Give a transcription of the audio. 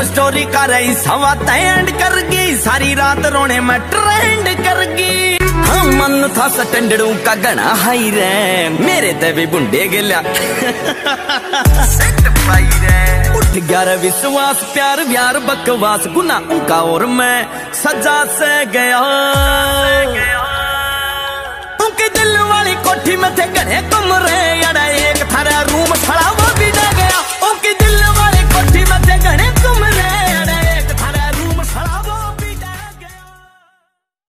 Love story का रही सवा तैंड कर गई सारी रात रोने में ट्रेंड कर गई हाँ मन था सटेंडड़ू का गणा हाई रे, मेरे तभी भी बुंडे गिला। उठ ग्यारह विश्वास, प्यार, व्यार, बकवास, गुना उनका और मैं, सजा से गया। उनके दिल वाली कोठी में थे गणे कमरे।